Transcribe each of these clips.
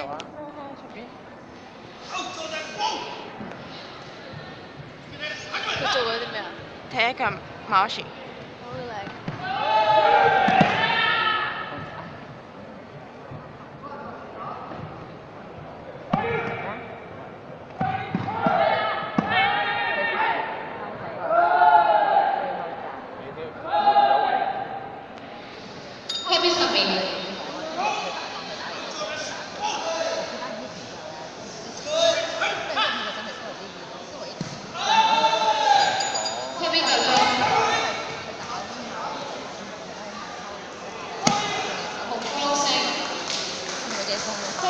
still on? Happy something.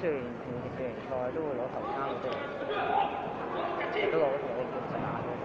雖然連連賽都會攞頭三嘅啫，都攞唔到冠軍打